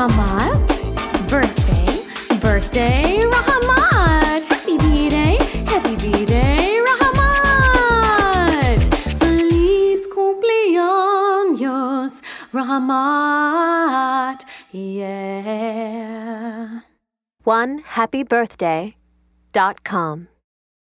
Rahmat. Birthday, birthday, Rahmat. Happy B-Day, happy B-Day, Rahmat. Feliz cumpleaños, Rahmat. Yeah. One happy birthday dot com.